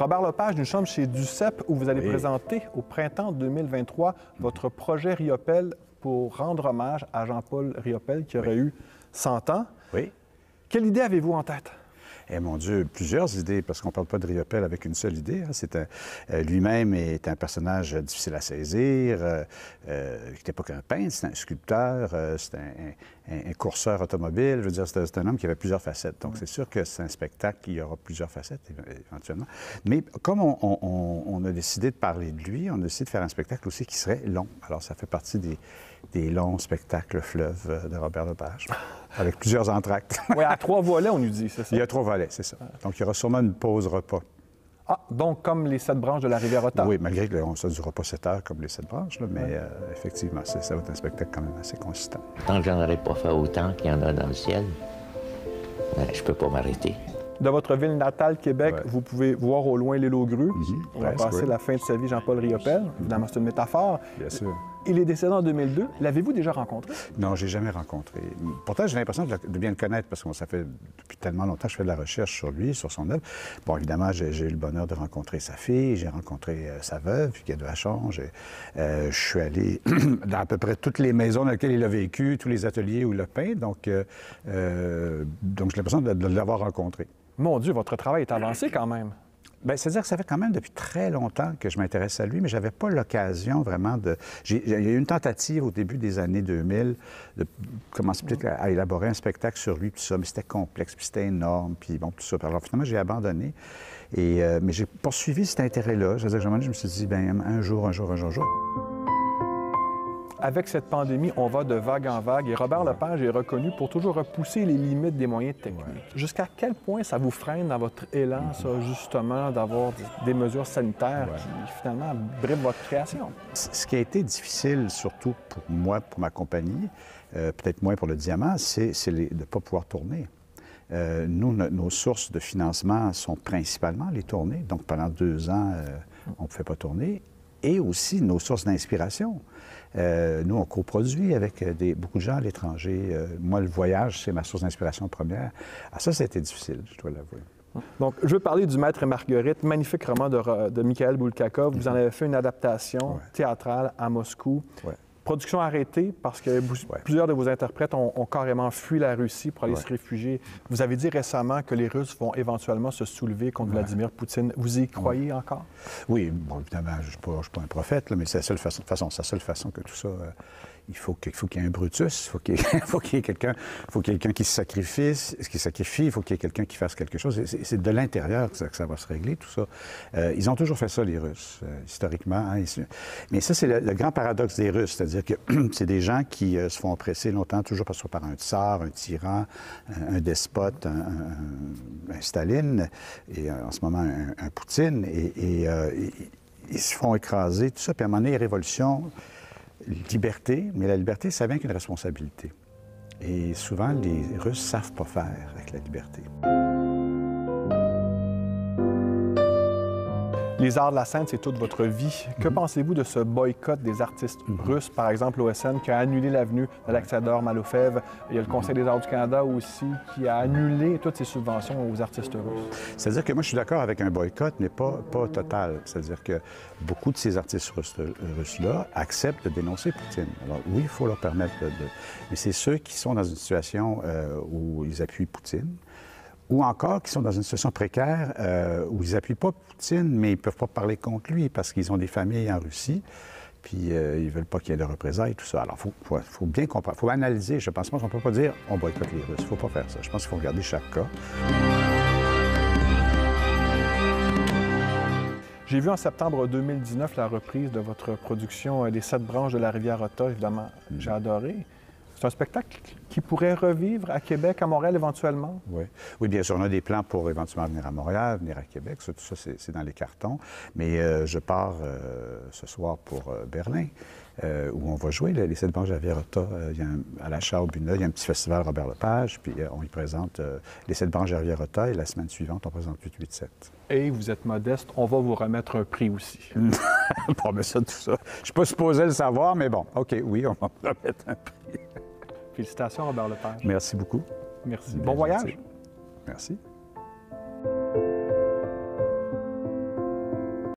Robert Lepage, nous sommes chez Ducep où vous allez Oui. présenter au printemps 2023 votre projet Riopel pour rendre hommage à Jean-Paul Riopel qui aurait eu 100 ans. Oui. Quelle idée avez-vous en tête? Eh mon Dieu, plusieurs idées, parce qu'on ne parle pas de Riopel avec une seule idée. hein. C'est un- euh, Lui-même est un personnage difficile à saisir, euh, euh, qui n'était pas qu'un peintre, c'est un sculpteur, euh, c'est un, un- un courseur automobile. Je veux dire, c'est un homme qui avait plusieurs facettes. Donc, c'est sûr que c'est un spectacle qui aura plusieurs facettes, éve- éventuellement. Mais comme on, on- on- on a décidé de parler de lui, on a décidé de faire un spectacle aussi qui serait long. Alors, ça fait partie des, des longs spectacles fleuves euh, de Robert Lepage, avec plusieurs entractes. Oui, à trois volets, on nous dit, c'est ça? Il y a trois volets, c'est ça. Donc, il y aura sûrement une pause repas. Ah, donc comme les sept branches de la rivière Ottawa. Oui, malgré que on- ça ne durera pas sept heures comme les sept branches, là, mais euh, effectivement, ça va être un spectacle quand même assez consistant. Tant que j'en aurais pas fait autant qu'il y en a dans le ciel, ben, je peux pas m'arrêter. De votre ville natale, Québec, Ouais. vous pouvez voir au loin l'île aux grues. On va passer oui. la fin de sa vie, Jean-Paul Riopel. Évidemment, c'est une métaphore. Bien sûr. Il est décédé en 2002. L'avez-vous déjà rencontré? Non, j'ai jamais rencontré. Pourtant, j'ai l'impression de, bien le connaître parce que ça fait depuis tellement longtemps que je fais de la recherche sur lui, sur son œuvre. Bon, évidemment, j'ai eu le bonheur de rencontrer sa fille, j'ai rencontré euh, sa veuve, qui est de Vachon. J'ai- euh, je suis allé dans à peu près toutes les maisons dans lesquelles il a vécu, tous les ateliers où il a peint. Donc, euh, euh, donc j'ai l'impression de, de l'avoir rencontré. Mon Dieu, votre travail est avancé quand même. Bien, c'est-à-dire que ça fait quand même depuis très longtemps que je m'intéresse à lui, mais je n'avais pas l'occasion vraiment de... j'ai- Il y a eu une tentative au début des années 2000 de commencer peut-être à, à élaborer un spectacle sur lui, tout ça, mais c'était complexe, puis c'était énorme, puis bon, tout ça. Alors finalement, j'ai abandonné. Et, euh, mais j'ai poursuivi cet intérêt-là. Je veux dire, à un moment donné, je me suis dit, ben un jour, un jour, un jour, un jour. Avec cette pandémie, on va de vague en vague et Robert Lepage est reconnu pour toujours repousser les limites des moyens techniques. Jusqu'à quel point ça vous freine dans votre élan, ça, justement, d'avoir des- mesures sanitaires qui, finalement, brident votre création? Ce qui a été difficile, surtout pour moi, pour ma compagnie, euh, peut-être moins pour le diamant, c'est de ne pas pouvoir tourner. Euh, nous, no- nos sources de financement sont principalement les tournées. Donc, pendant deux ans, euh, on ne pouvait pas tourner. Et aussi nos sources d'inspiration. Euh, nous, on coproduit avec euh, des- beaucoup de gens à l'étranger. Euh, moi, le voyage, c'est ma source d'inspiration première. Ah, ça, c'était difficile, je dois l'avouer. Donc, je veux parler du Maître et Marguerite, magnifique roman de, de Mikhail Bulgakov. Vous en avez fait une adaptation Ouais. théâtrale à Moscou. Ouais. Production arrêtée parce que vous- Ouais. plusieurs de vos interprètes ont, ont carrément fui la Russie pour aller Ouais. se réfugier. Vous avez dit récemment que les Russes vont éventuellement se soulever contre Vladimir Poutine. Vous y croyez encore? Oui, bon, évidemment, je ne suis, pas- un prophète, là, mais c'est la seule façon, façon, la seule façon que tout ça. euh, il faut qu'il qu'il y ait un Brutus, il faut ait, faut qu'il y ait quelqu'un qui se sacrifie, qui sacrifie, il faut qu'il y ait quelqu'un qui fasse quelque chose. C'est de l'intérieur que ça, que va se régler, tout ça. Euh, ils ont toujours fait ça, les Russes, euh, historiquement. hein, mais ça, c'est le, grand paradoxe des Russes, c'est-à-dire que c'est des gens qui euh, se font oppresser longtemps, toujours par, soit par un tsar, un tyran, un, despote, un, Staline, et en ce moment un, Poutine, et, ils- se font écraser, tout ça. Puis à un moment donné, révolution, liberté, mais la liberté, ça vient avec une responsabilité. Et souvent, les Russes savent pas faire avec la liberté. Les arts de la scène, c'est toute votre vie. Que pensez-vous de ce boycott des artistes russes, par exemple l'OSN, qui a annulé l'avenue d'Alexander Malofev? Il y a le Conseil des arts du Canada aussi, qui a annulé toutes ses subventions aux artistes russes. C'est-à-dire que moi, je suis d'accord avec un boycott, mais pas, pas total. C'est-à-dire que beaucoup de ces artistes russes- russes-là acceptent de dénoncer Poutine. Alors oui, il faut leur permettre de... de- Mais c'est ceux qui sont dans une situation euh, où ils appuient Poutine, ou encore qui sont dans une situation précaire euh, où ils n'appuient pas Poutine, mais ils ne peuvent pas parler contre lui parce qu'ils ont des familles en Russie, puis euh, ils ne veulent pas qu'il y ait de représailles, tout ça. Alors, il faut, faut- faut bien comprendre, il faut analyser. Je pense qu'on ne peut pas dire on boycotte les Russes. Il ne faut pas faire ça. Je pense qu'il faut regarder chaque cas. J'ai vu en septembre 2019 la reprise de votre production euh, Les sept branches de la rivière Otta, évidemment. J'ai adoré. C'est un spectacle qui pourrait revivre à Québec, à Montréal éventuellement? Oui. oui, bien sûr, on a des plans pour éventuellement venir à Montréal, venir à Québec. Ça, tout ça, c'est c'est dans les cartons. Mais euh, je pars euh, ce soir pour euh, Berlin, euh, où on va jouer là, les sept branches de la Vierota. Euh, il y a un- à la Charbuna, il y a un petit festival Robert Lepage, puis euh, on y présente euh, les sept branches de la Vierota, et la semaine suivante, on présente 887. Et vous êtes modeste, on va vous remettre un prix aussi. bon, mais ça, tout ça. Je suis pas supposé le savoir, mais bon, OK, oui, on va me remettre un prix. Félicitations, Robert Lepage. Merci beaucoup. Merci. Bon voyage. Merci.